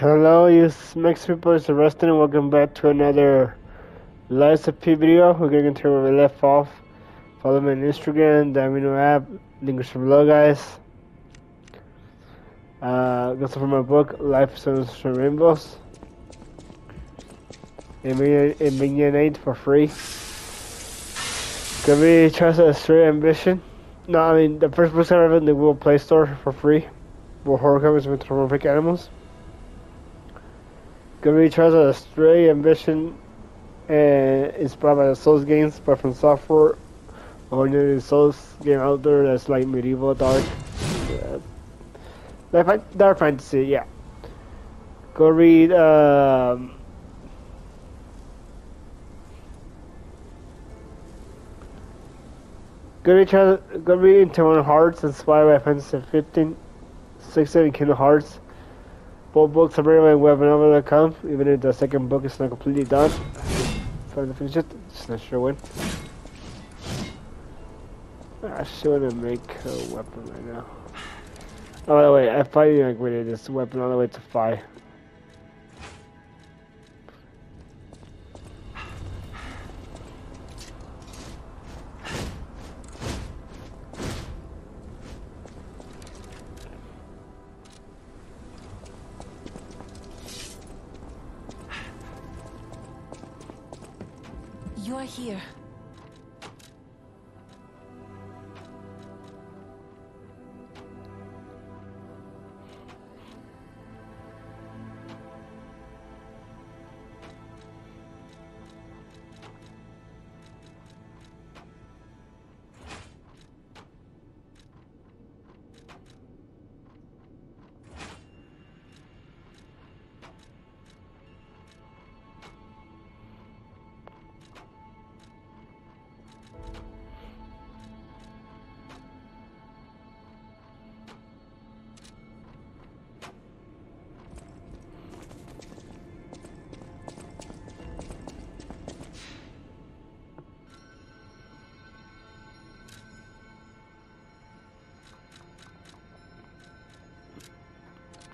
Hello, you Mex people, it's Red Stain, and welcome back to another Lies of P video. We're going to where we left off. Follow me on Instagram, the Amino app, link is below, guys. Uh, go from my book, Life Songs from Rainbows. It for free. Gonna be tries to Stray Ambition. No, I mean, the first book I read in the Google Play Store for free. Where horror comics with horrific animals. Gary tries to stray ambition and inspired by the Souls games, but FromSoftware or new Souls game out there that's like medieval dark. Yeah. Dark fantasy, yeah. Go read um, Go read, go read Hearts, inspired by Fantasy 15, 16 Kingdom Hearts. Both books are available at webnovel.com, even if the second book is not completely done. Trying to finish it, just not sure when. I should want to make a weapon right now. Oh, by the way, I finally upgraded this weapon all the way to 5.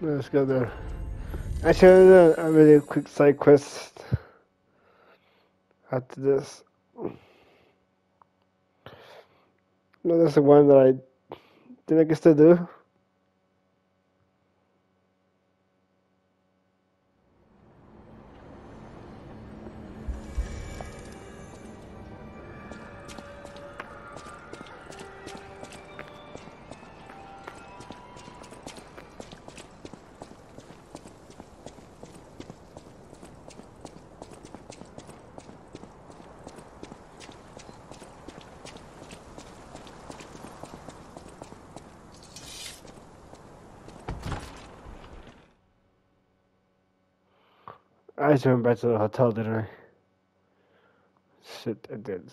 Let's go there. Actually, I have a really quick side quest after this. No, that's the one that I didn't get to do. Just went back to the hotel, didn't I? Shit, I did.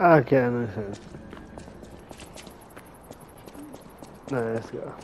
Okay, makes sense. Alright, let's go.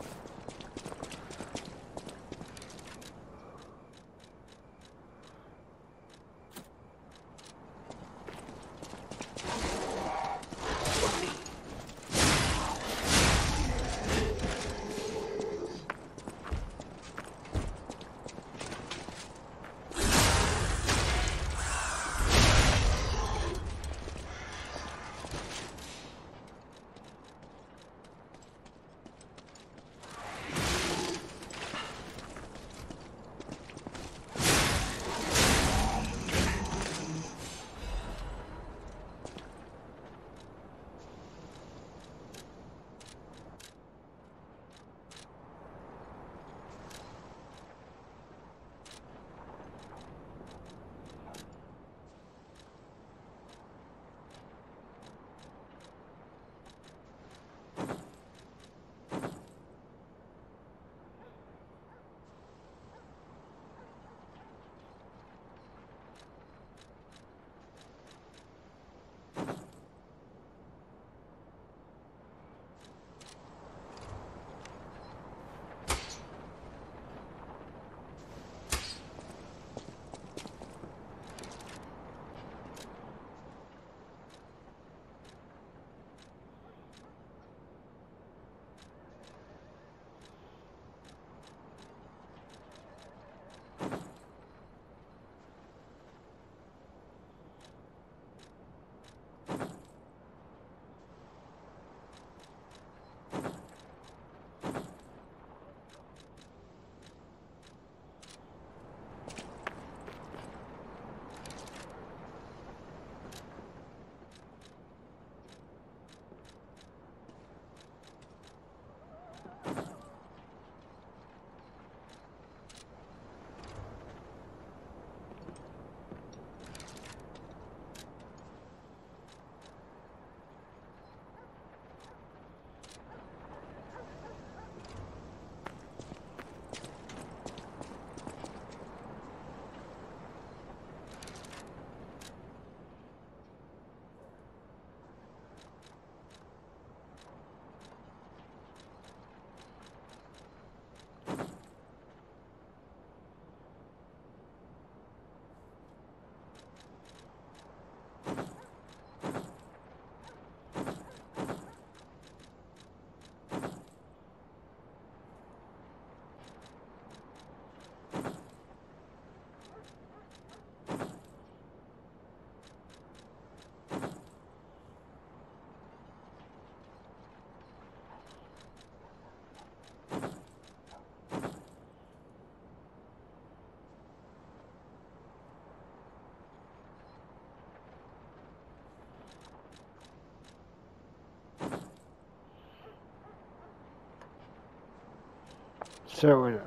Sure, why not?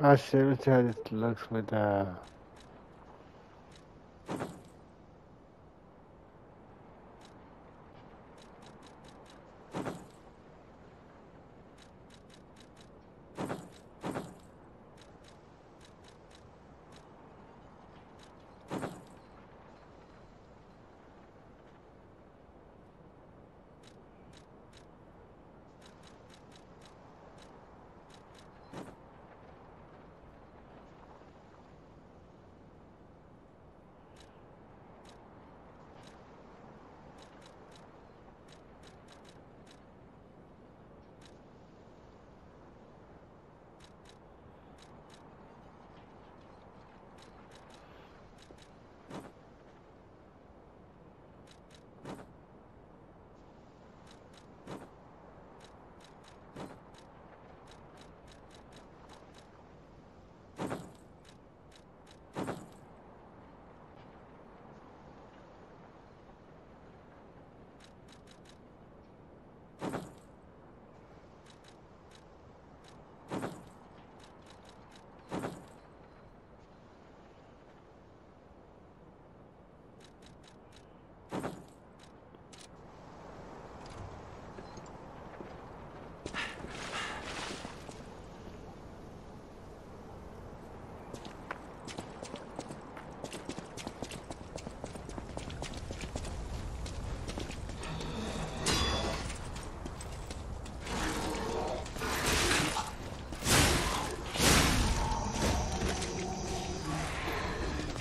Ah, shit, let's see how this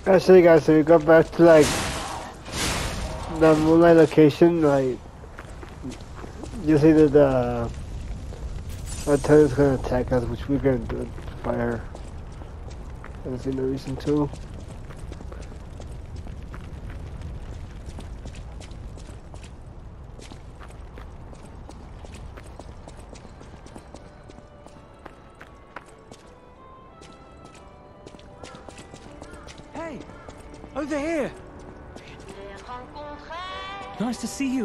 Actually, guys, if you go back to like the moonlight location, like you see that the is gonna attack us, which we're gonna do fire. I see no reason to.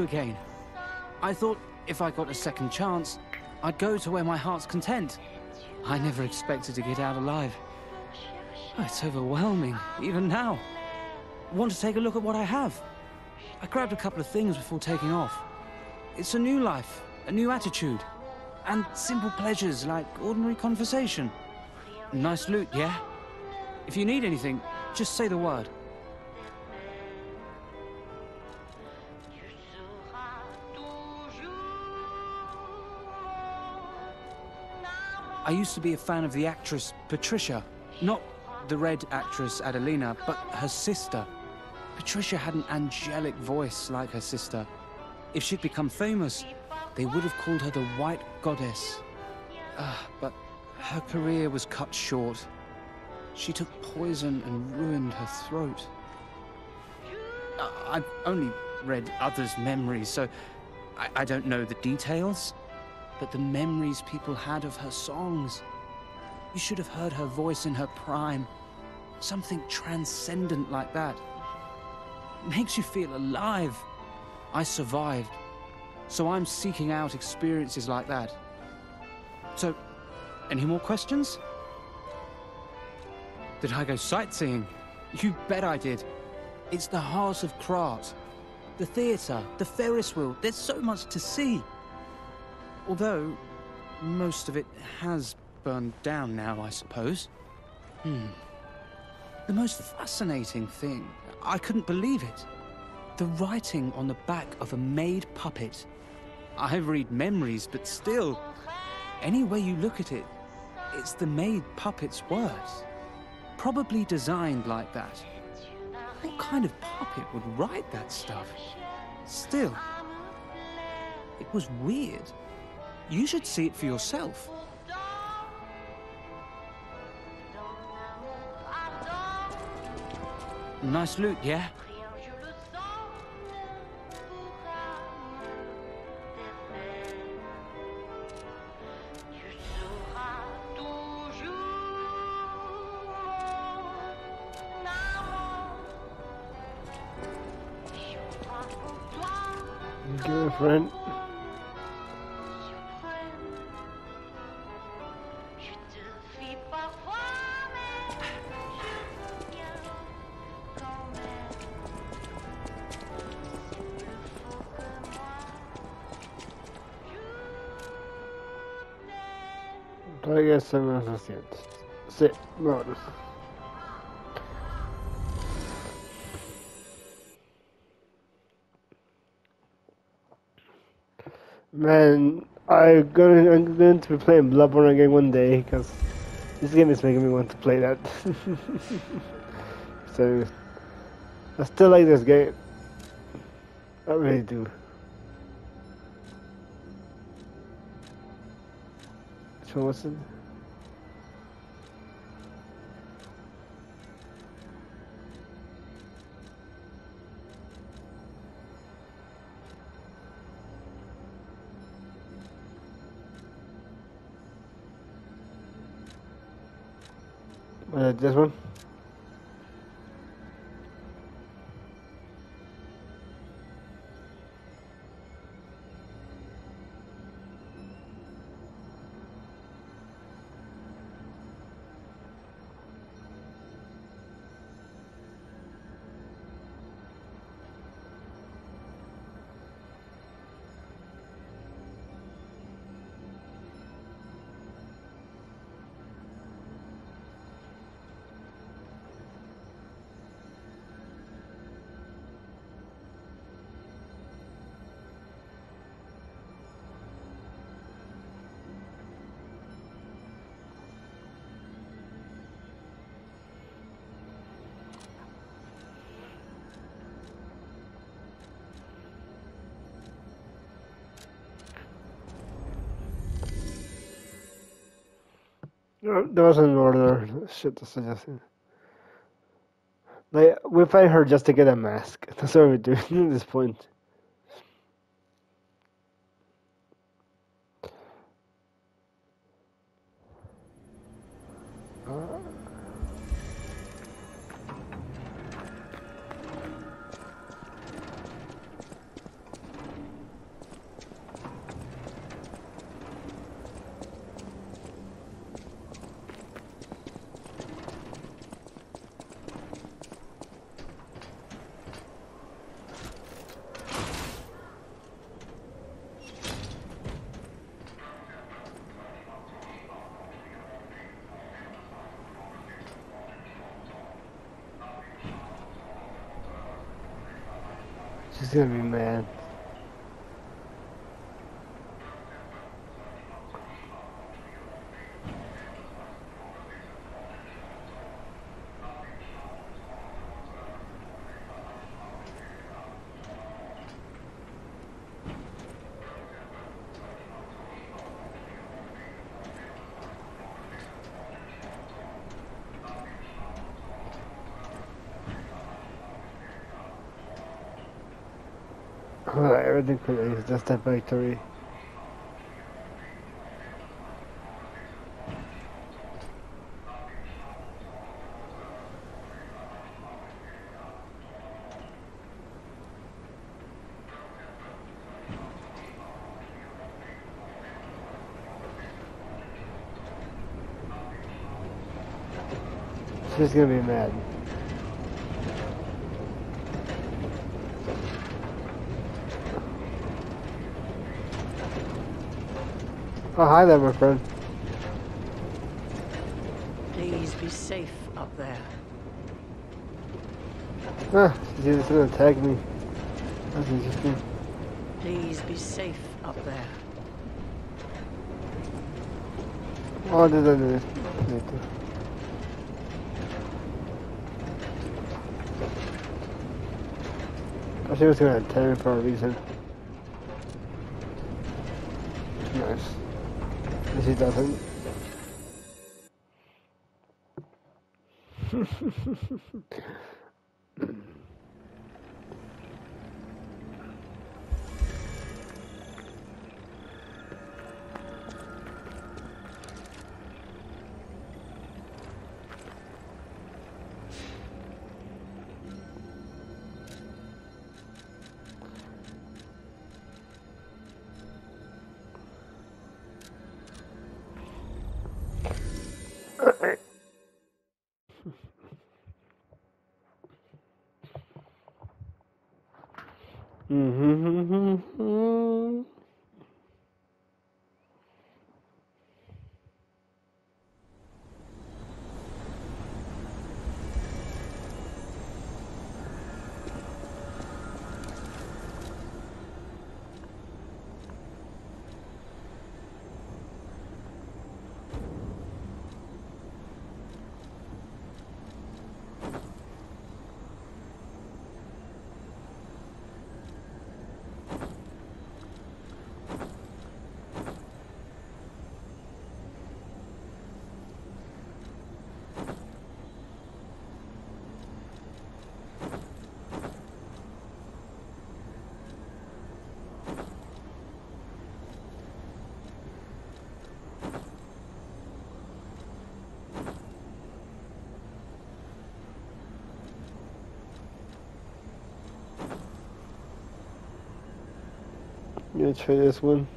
Again. I thought if I got a second chance, I'd go to where my heart's content. I never expected to get out alive. Oh, it's overwhelming, even now. Want to take a look at what I have? I grabbed a couple of things before taking off. It's a new life, a new attitude, and simple pleasures like ordinary conversation. Nice loot, yeah? If you need anything, just say the word. I used to be a fan of the actress Patricia. Not the red actress Adelina, but her sister. Patricia had an angelic voice like her sister. If she'd become famous, they would have called her the White Goddess. Uh, but her career was cut short. She took poison and ruined her throat. I've only read others' memories, so I, I don't know the details but the memories people had of her songs. You should have heard her voice in her prime. Something transcendent like that. It makes you feel alive. I survived, so I'm seeking out experiences like that. So, any more questions? Did I go sightseeing? You bet I did. It's the heart of Krat. The theatre, the Ferris wheel, there's so much to see. Although, most of it has burned down now, I suppose. Hmm. The most fascinating thing, I couldn't believe it. The writing on the back of a maid puppet. I read memories, but still, any way you look at it, it's the maid puppet's words. Probably designed like that. What kind of puppet would write that stuff? Still, it was weird. You should see it for yourself. Nice loot, yeah? Más recientes. Man, I'm going, I'm going to be playing Bloodborne again one day because this game is making me want to play that. so, I still like this game. I really do. One was it? Uh, this one? There wasn't more there. Shit, to suggesting. Like, we find her just to get a mask. That's what we do at this point. She's gonna be mad. Could is just a victory. She's gonna be mad. Oh, hi there, my friend. Please be safe up there. Ah, she's just gonna attack me. That's interesting. Please be safe up there. Oh, no, no, no. no. I she was gonna attack me for a reason. Nice. She doesn't. gonna try this one.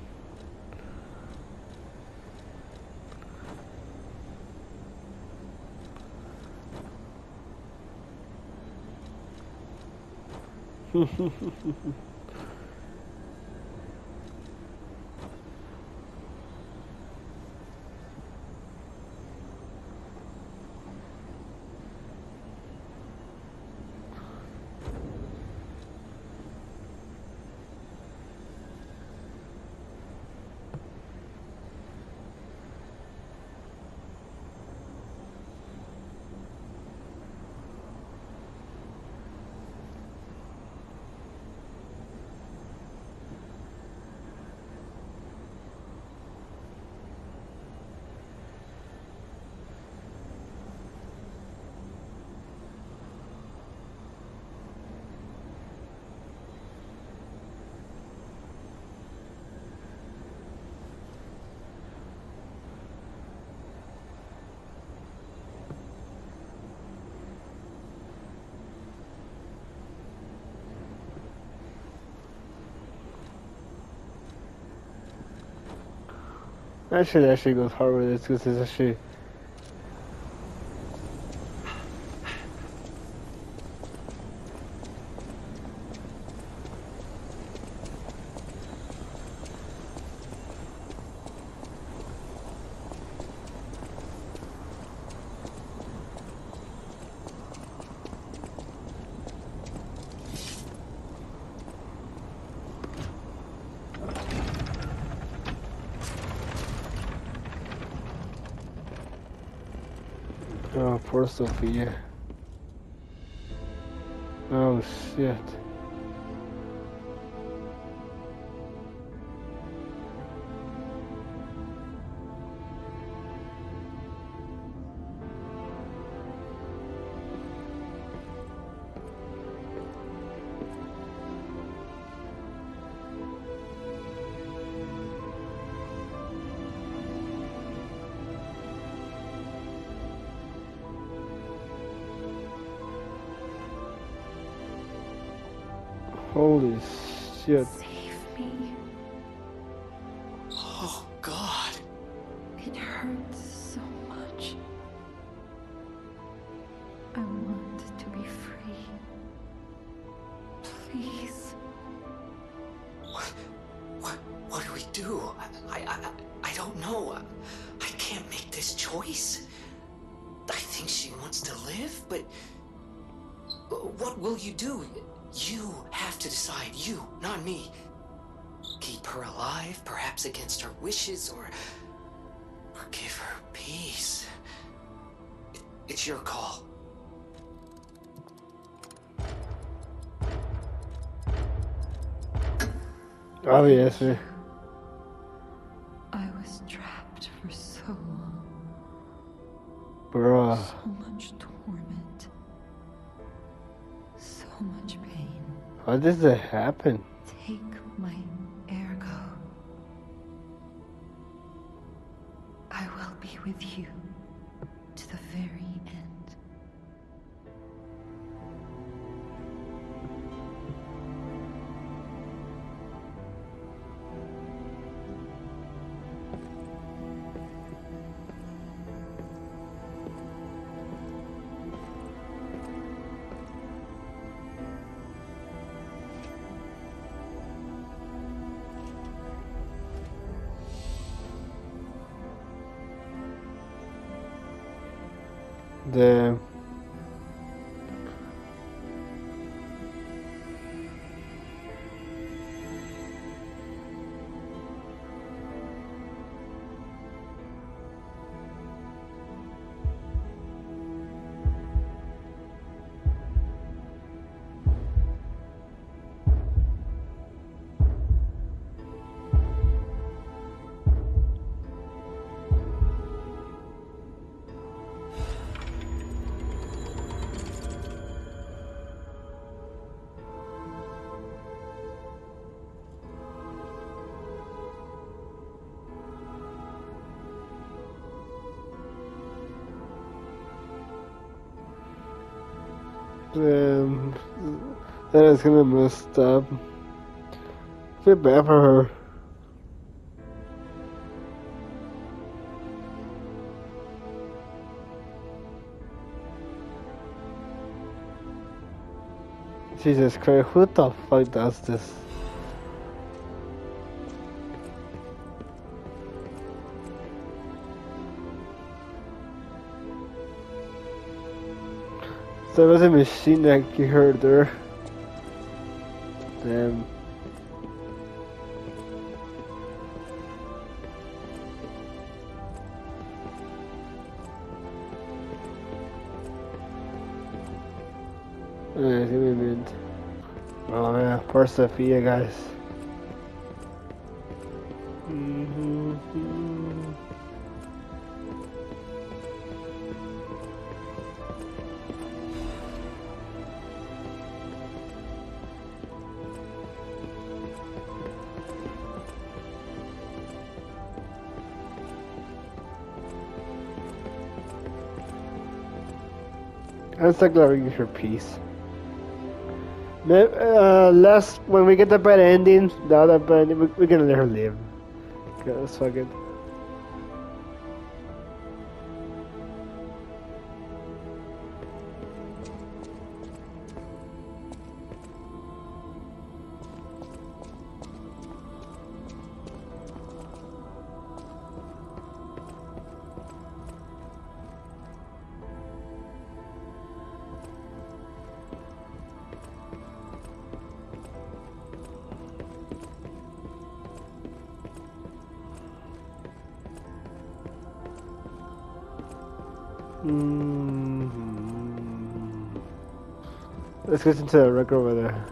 Actually, actually goes hard with this because it's actually. Oh, poor Sophia. Oh shit. Holy shit. Obviously. I was trapped for so long. Bruh. So much torment. So much pain. How does that happen? That is gonna messed up. Feel bad for her. Jesus Christ, who the fuck does this? There was a machine that you heard Poor Sophia, guys. Glad we get her peace. Uh, last when we get the bad ending, the other bad, we- we're gonna let her live. Okay, let's Mm. Let's get into the record over there.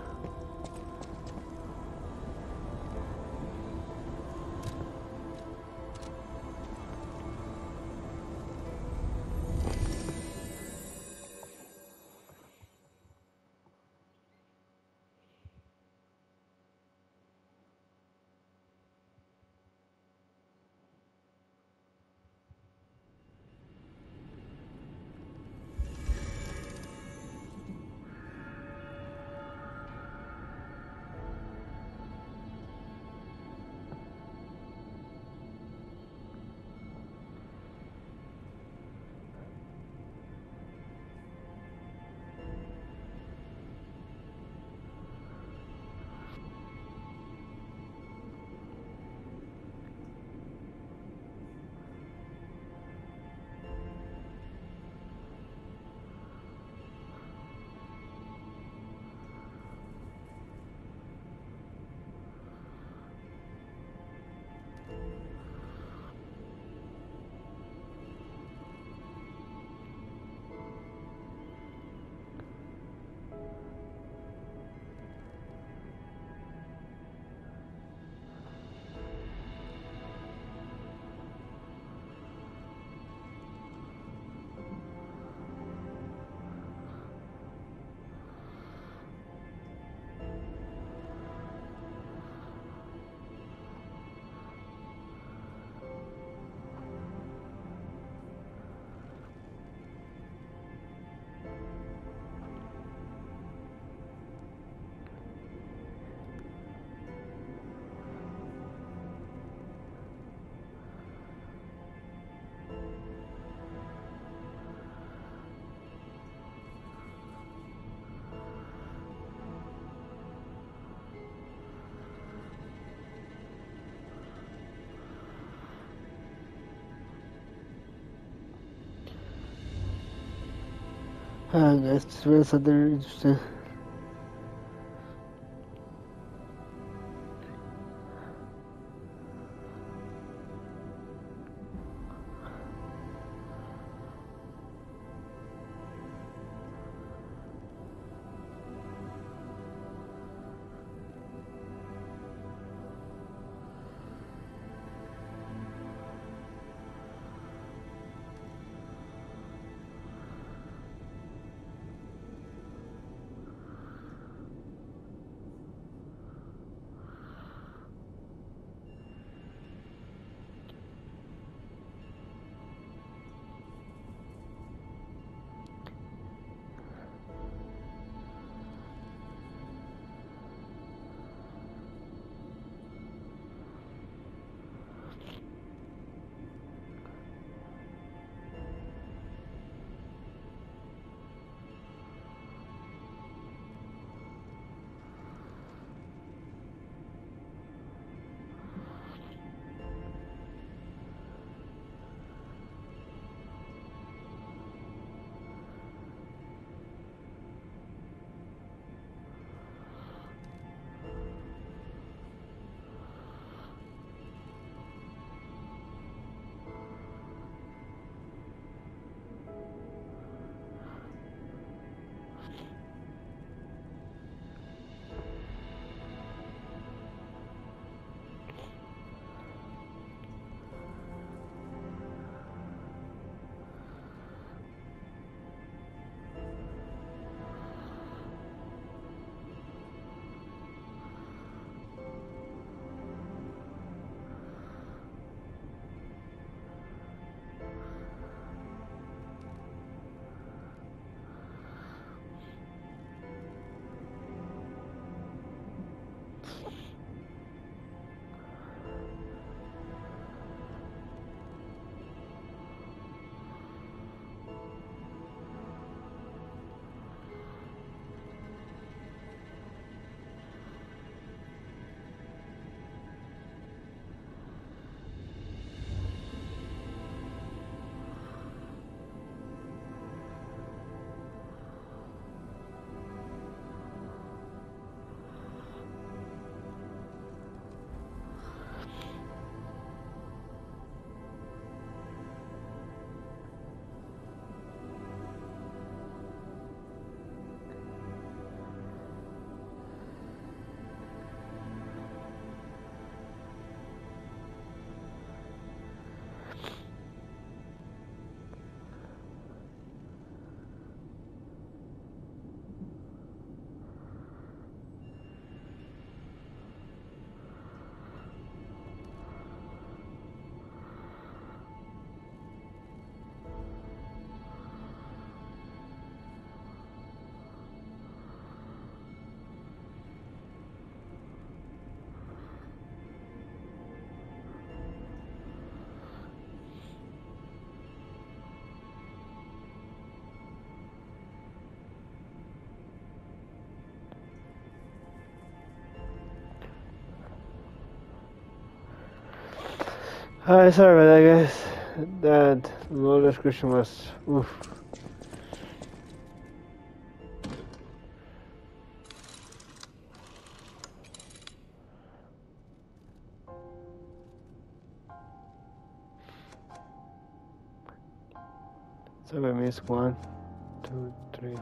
Ah, guys, just read something interesting. Uh, sorry about that, guys. That low description was oof. So I missed one, two, three.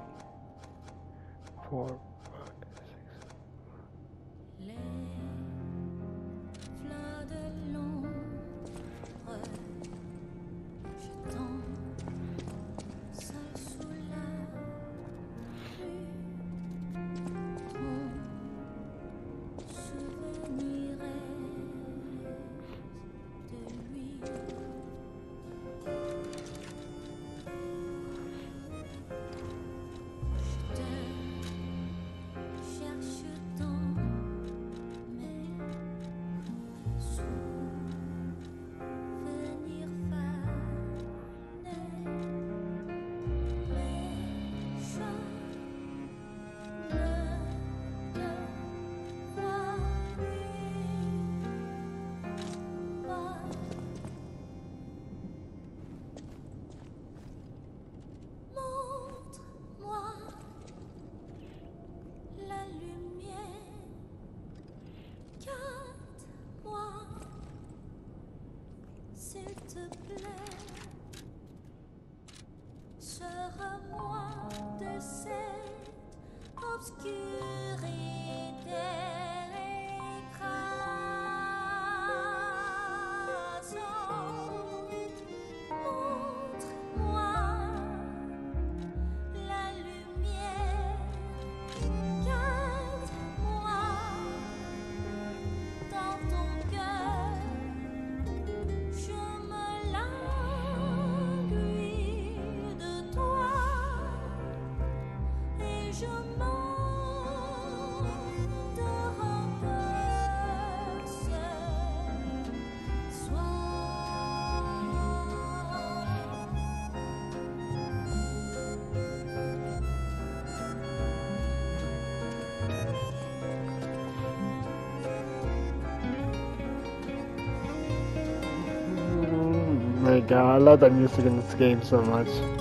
god, I love that music in this game so much.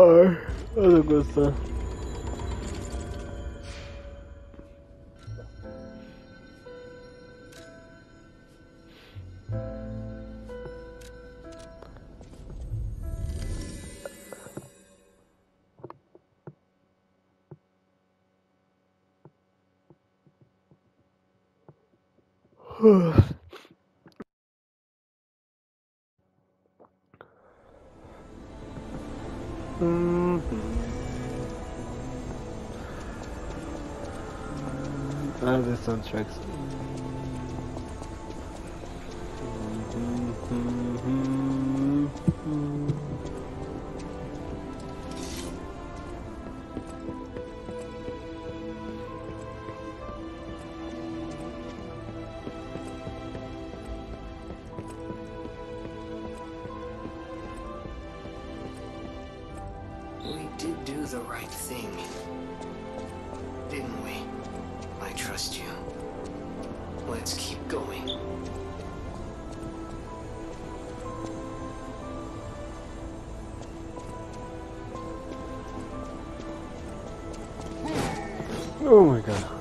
Ai, eu não. contracts Oh my god.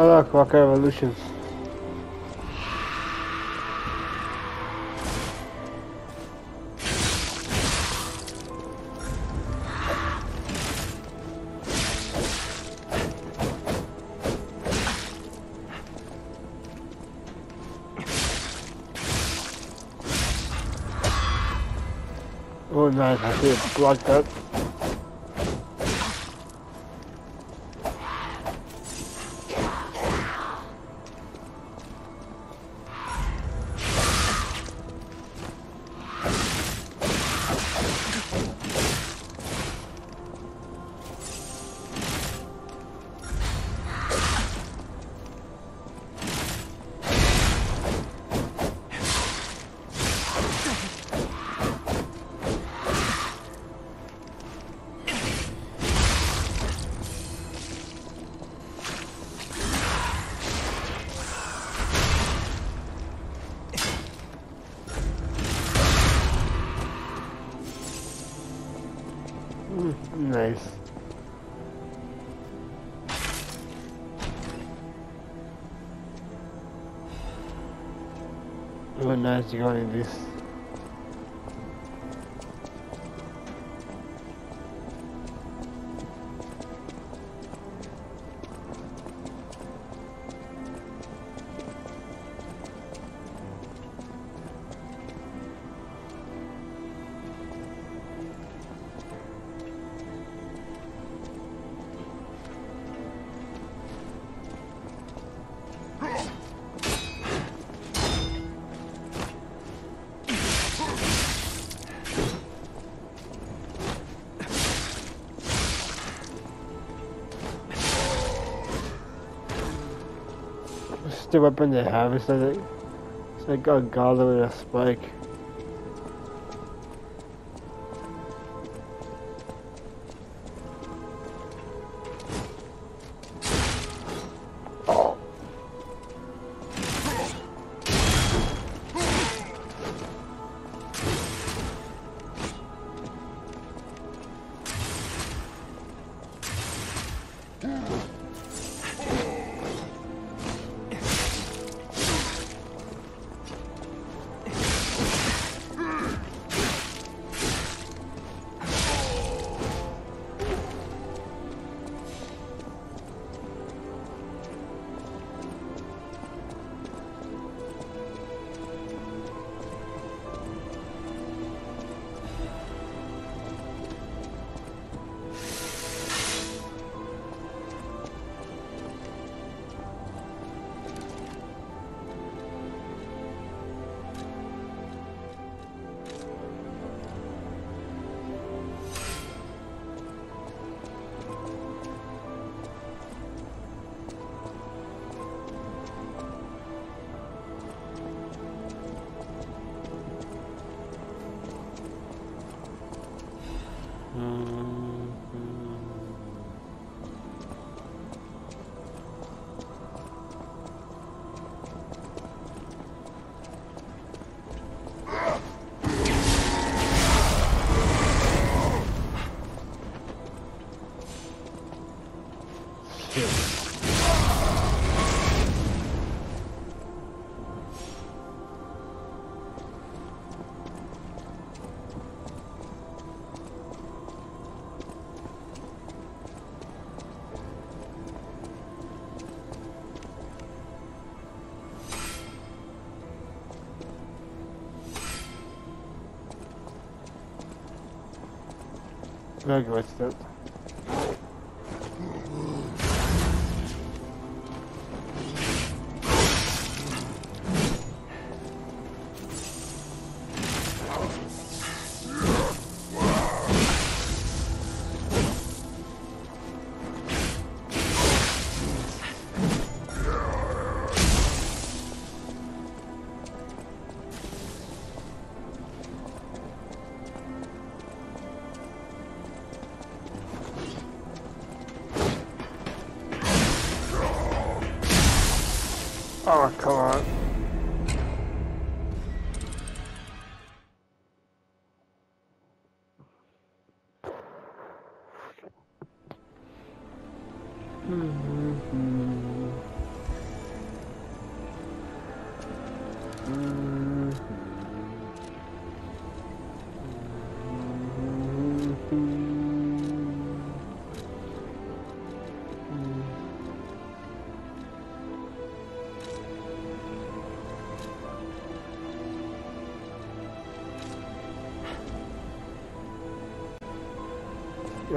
Oh look, Walker Evolutions. Oh nice, I see it blocked up. Nice. Nice, you got in this. Weapon they have? It's like it's like a goblet with a spike. Look what's that?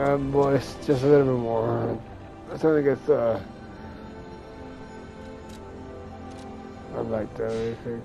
Yeah, moist, just a little bit more. I don't think it's uh. I like that. I think.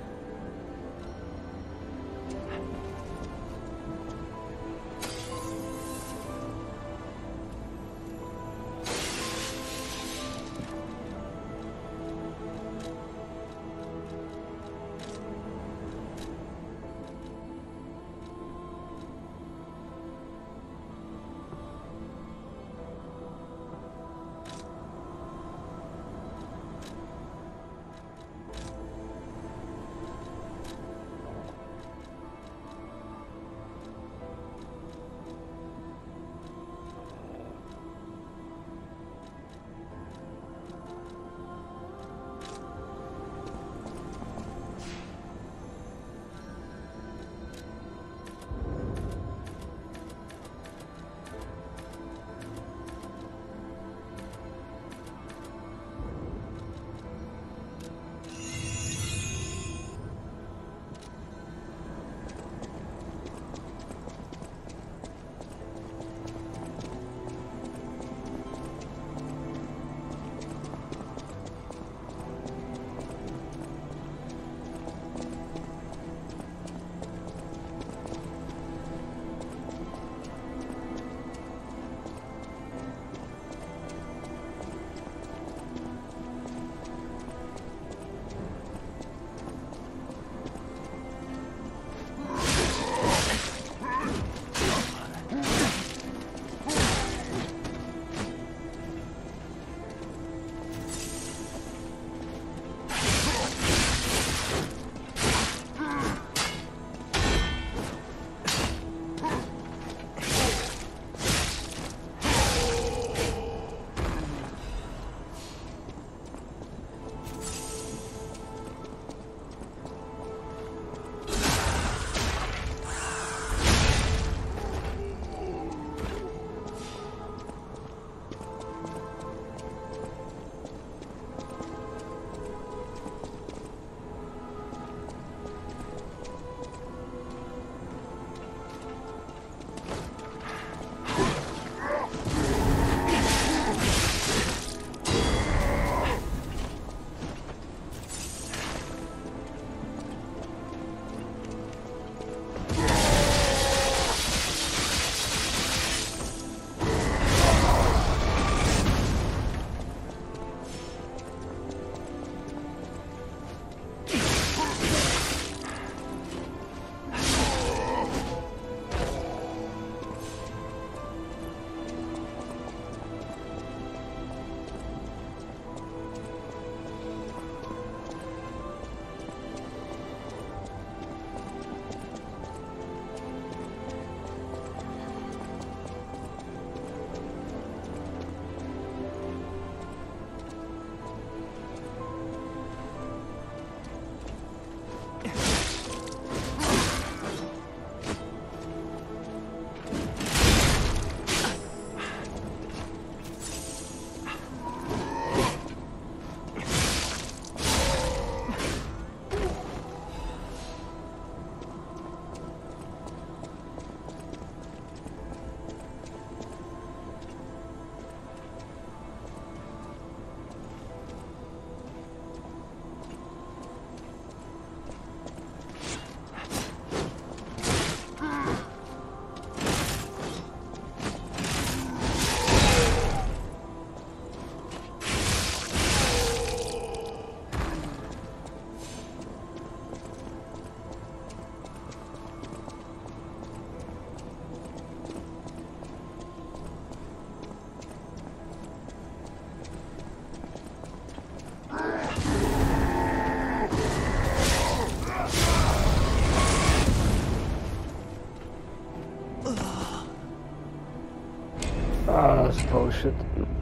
Ah, that's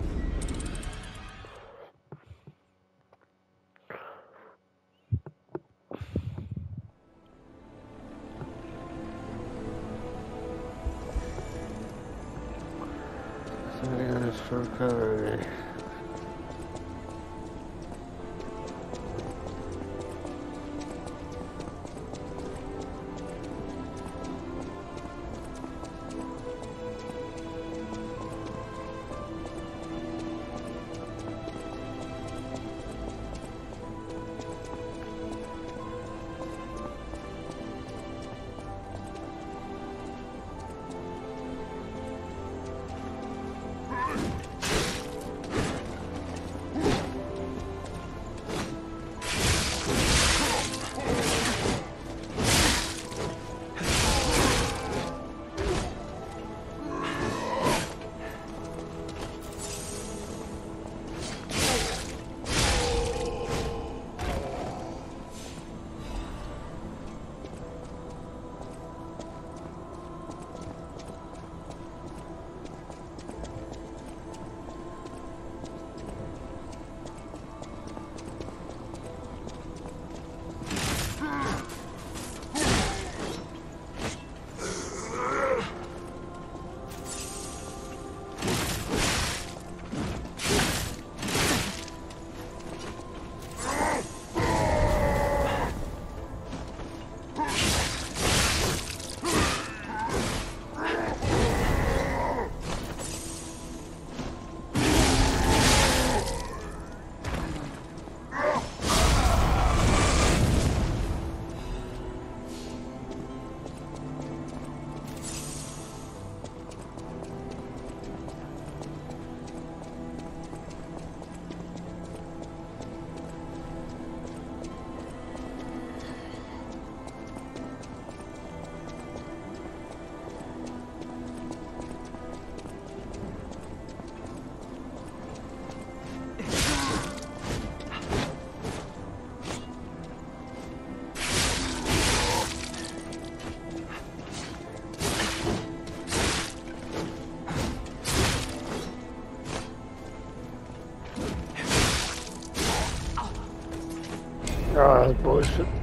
Oh,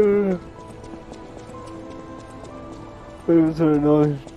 it was so annoying.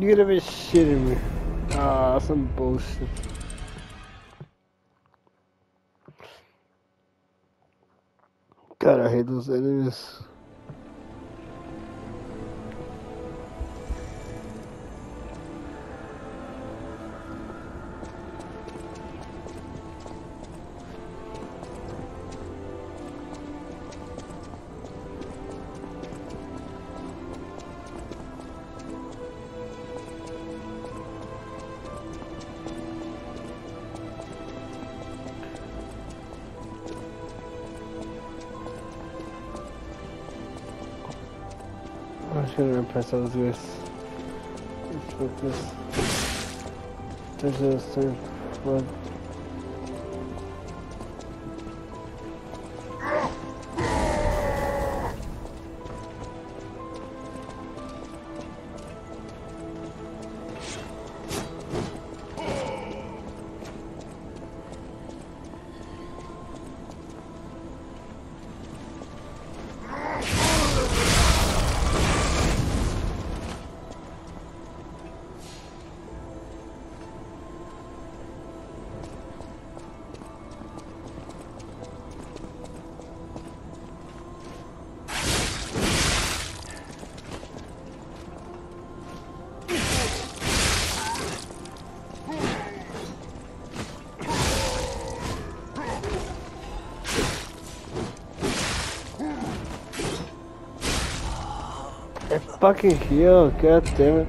You gotta be shitting me. Ah, some bullshit. God, I hate those enemies. Impress those put this. There's a third one. Fucking heal, god damn it.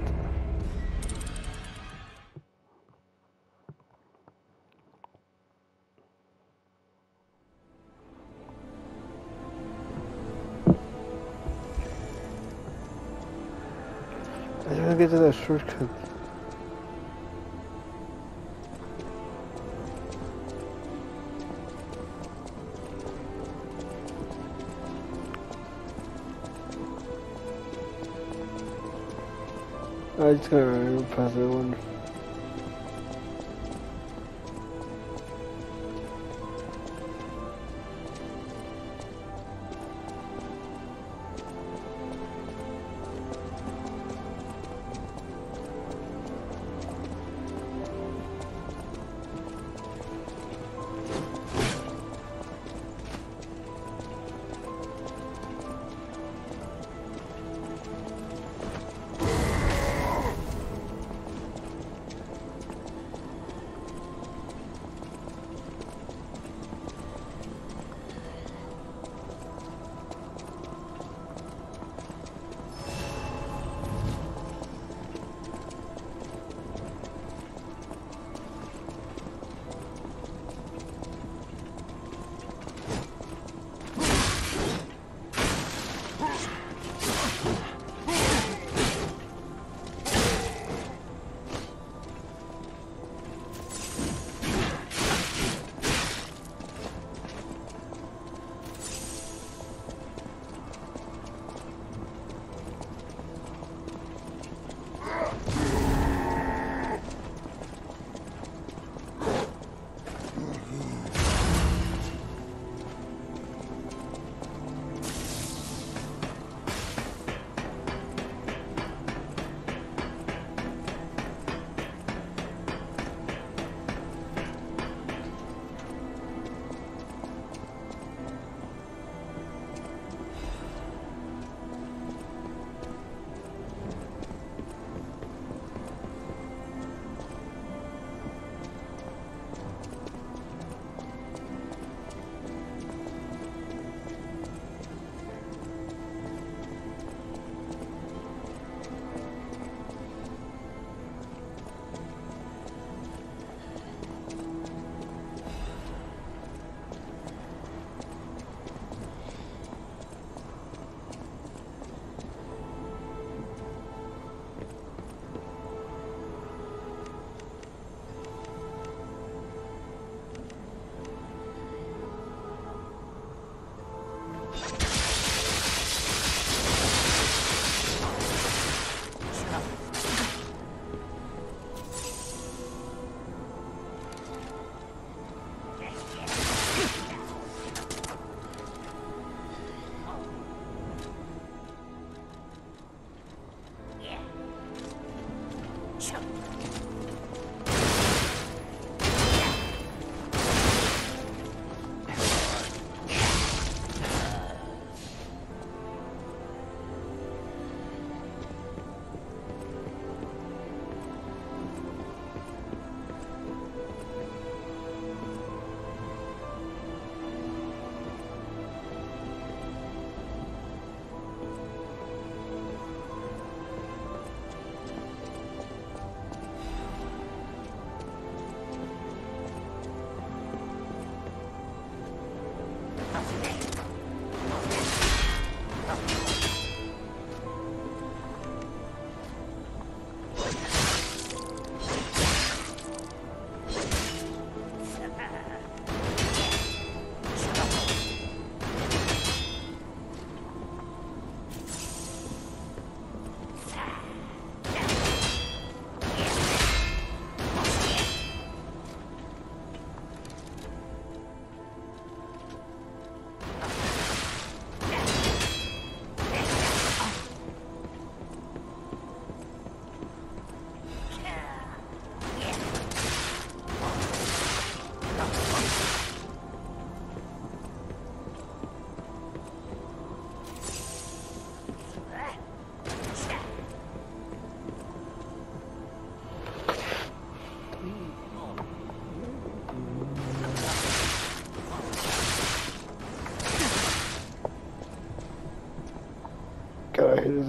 I don't get to that shortcut. I just gotta pass that one.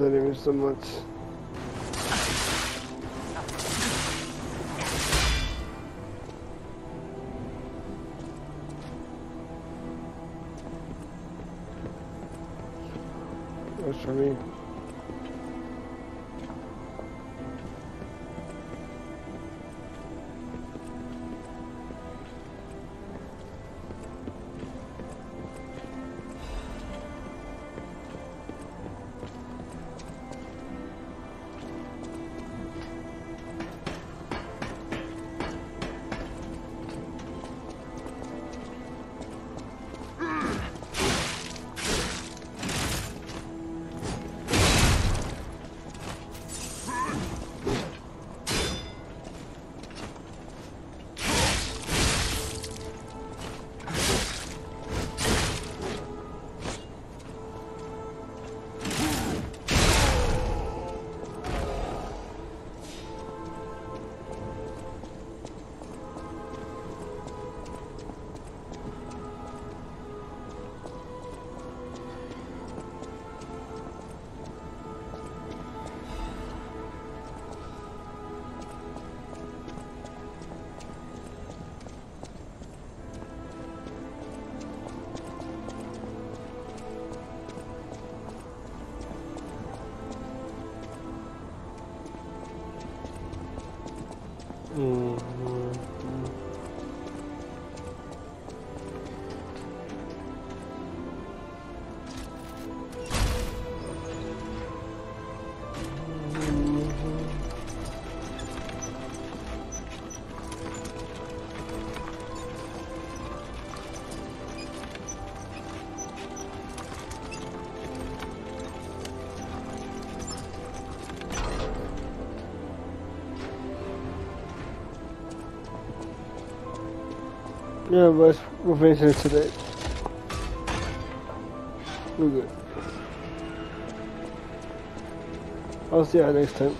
Image so much. That's for me. Yeah, but we're finishing it today. We're good. I'll see you next time.